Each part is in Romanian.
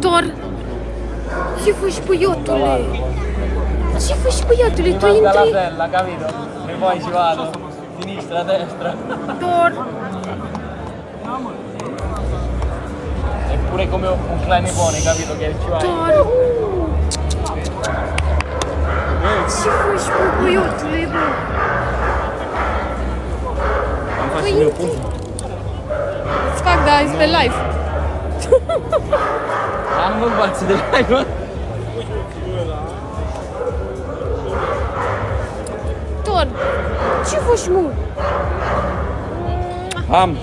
Tor, ce faci, băiatule? Ce faci, băiatule? Tu Manda la intri... sella, capito? E poi ci vado. Sinistra, destra. Tor, È pure come un clanipone, capito? Che ci vai. Tor. Ce faci, bă, băiatule, bă? Am Tu intri... Îți fac, da, este pe live. 한국 같이 들어 이건 Тор, чего жму? Ам.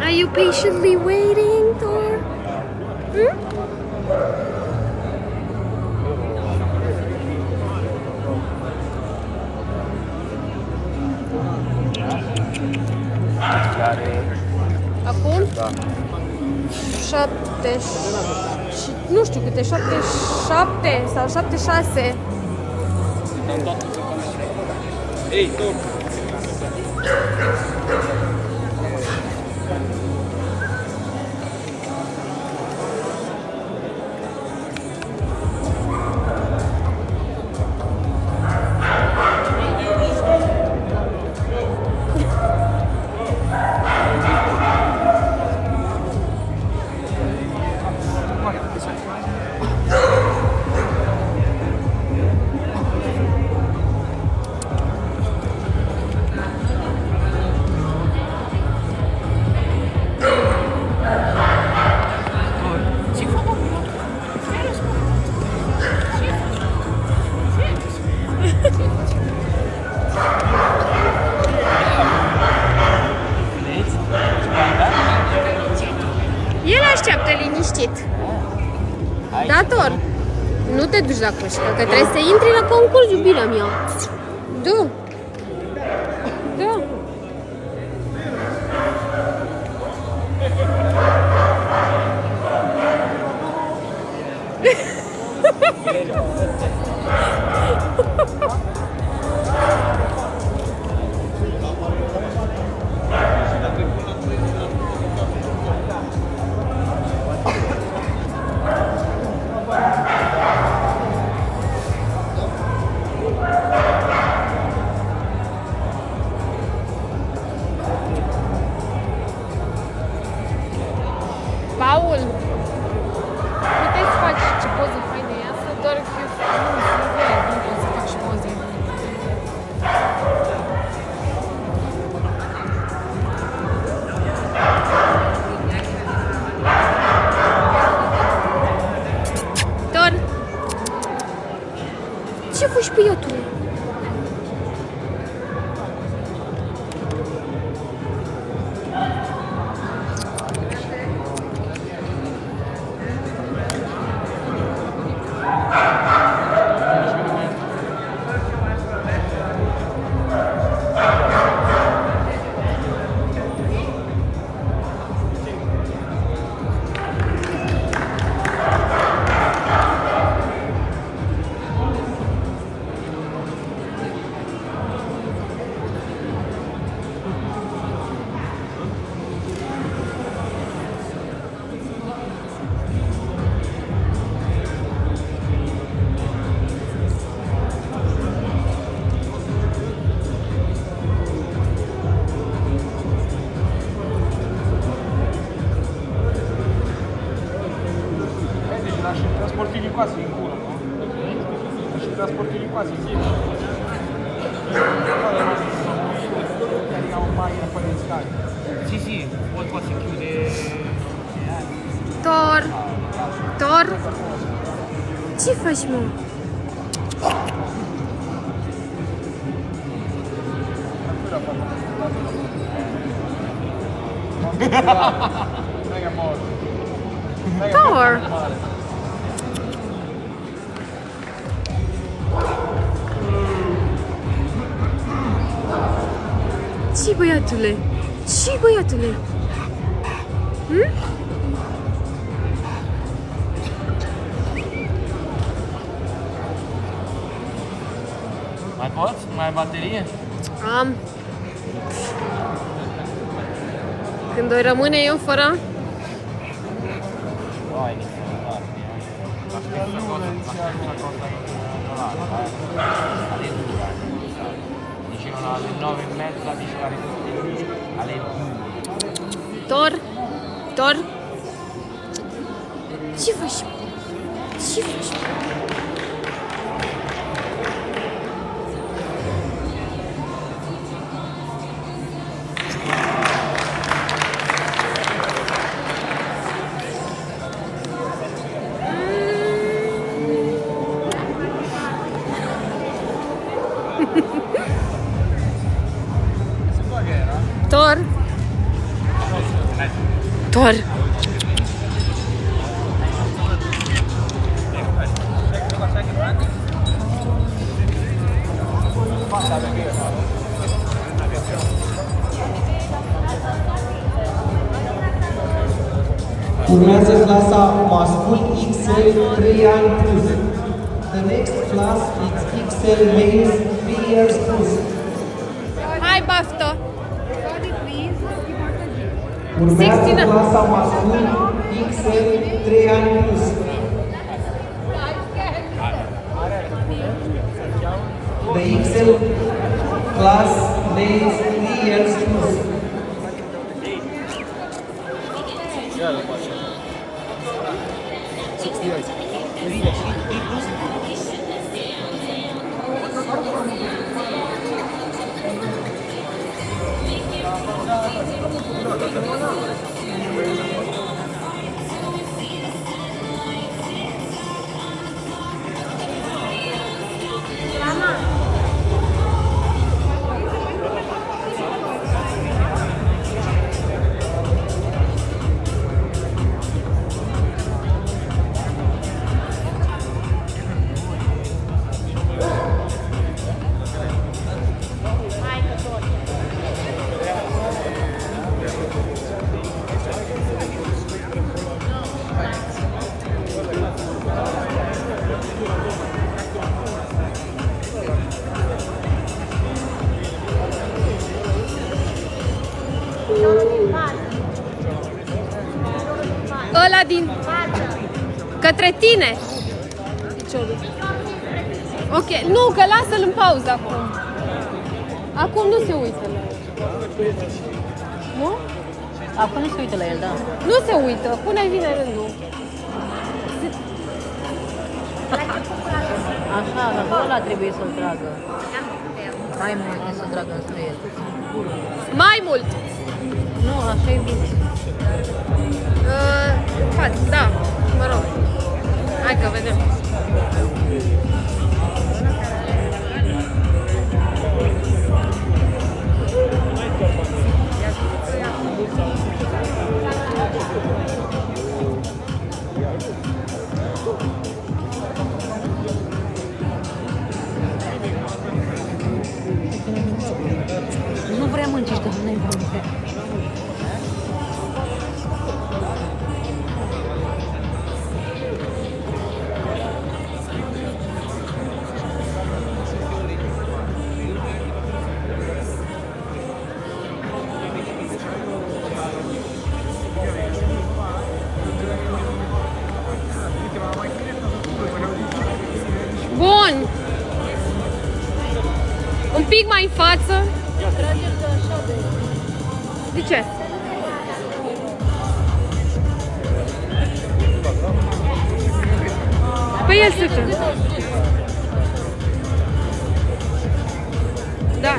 Are you patiently waiting? Acum? Da. Șapte și nu știu câte, șapte, șapte sau șapte, șase. Ehi, Dator, nu te duci la cușcă, că trebuie să intri la concurs, iubirea mea. Da. positivo. Sì, sì, poi qua si chiude... Tor... Tor... Ce faci, mă? Ce băiatule? Ce băiatule? Hm? Mai poți? Mai ai baterie? Am. Când o rămâne eu fără... Vai, La stessa sono alle 9 e mezza di Cari Castelli alle Tor? Tor? Ci faccio Ci faccio Urmează clasa mascul XL 3 ani plus. The next class is XL males 3 years plus. Hai, baftă! Urmează 69. clasa mascul XL 3 ani plus. The XL class males 3 years plus. Din... Către tine! Piciorul. Ok, nu, că lasă-l în pauză acum. Acum nu se uită la el. Nu? Acum nu se uită la el, da. Nu se uită, până vine rândul. Așa, dar ăla trebuie să-l tragă. Mai mult să tragă înspre el. Mai mult! Nu, așa e bine. Uh, față, da, mă rog. Hai că vedem. Nu vrea mânci, dar nu e mai în față. De ce? Păi el stă. Da.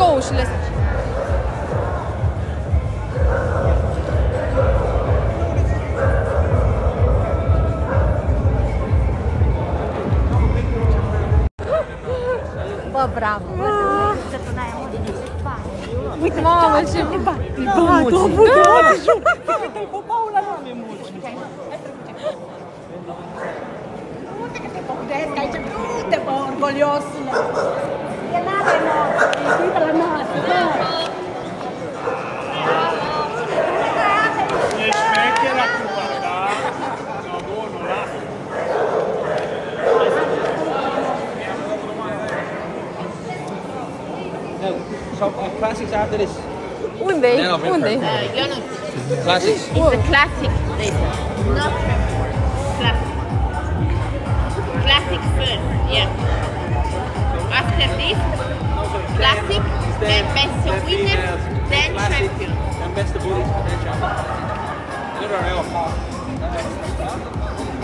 gols. bravo. Ah. Muito mala, tipo, babado, budoso. muito ko muito bom, muito bom, muito bom, muito bom, muito bom, muito bom. So uh, classics after this? One day. One day. Uh, you know, classics. It's a classic later. Not classic. Classic first, yeah. After this, classic, then best of winners, uh, then champion. Then best of winners, then champion.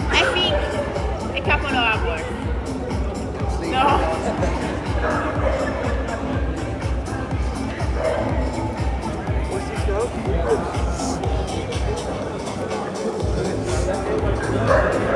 I think a couple of hours. No. What's this now?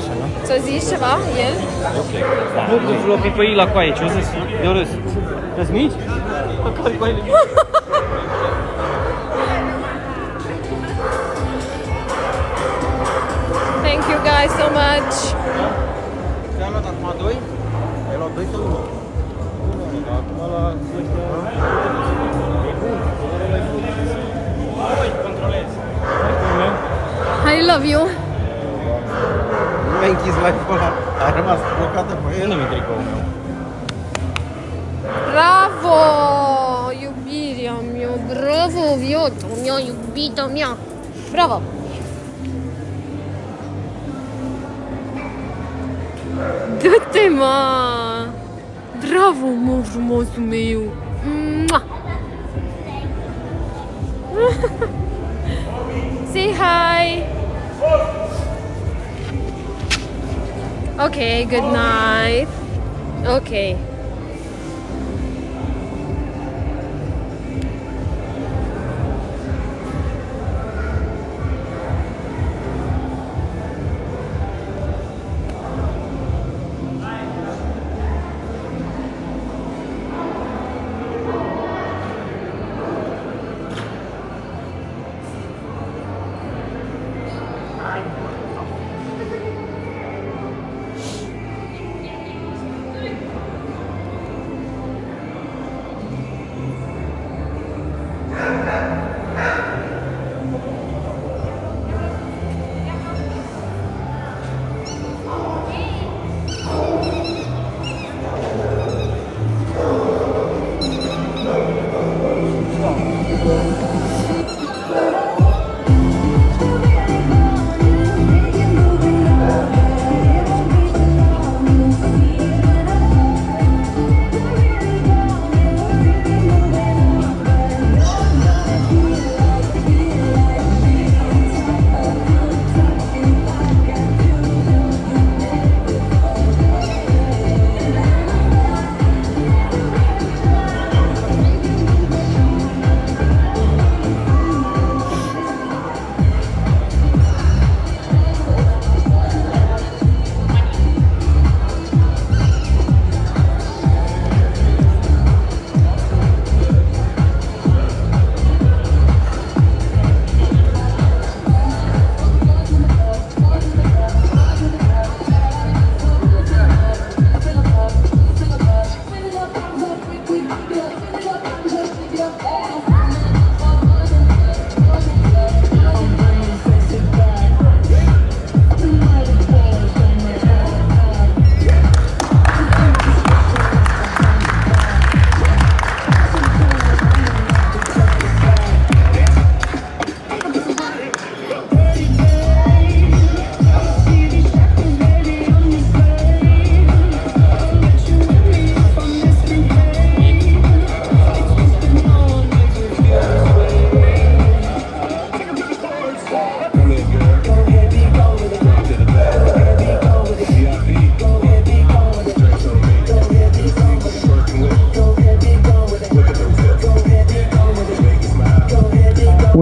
Așa, nu? Ți-a zis ceva, el? Nu, tu l-o pipăi la coaie, ce o zis? De-o râs. Îți mici? Care coaile mici? Thank you guys so much. Ți-a luat acum 2? Ai luat 2 sau 1? Acum la I love you. Nu mi-ai închis live-ul ăla. A rămas blocată pe el. Tricoul meu. Bravo, iubirea mea, bravo, viața mea, iubita mea. Bravo. Du-te, mă! Bravo, mă, frumosul meu! Mua! Say hi! Okay, good night. Okay.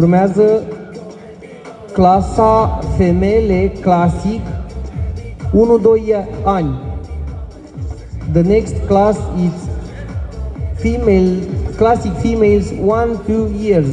Urmează clasa femele clasic 1-2 ani. The next class is female classic females 1-2 years.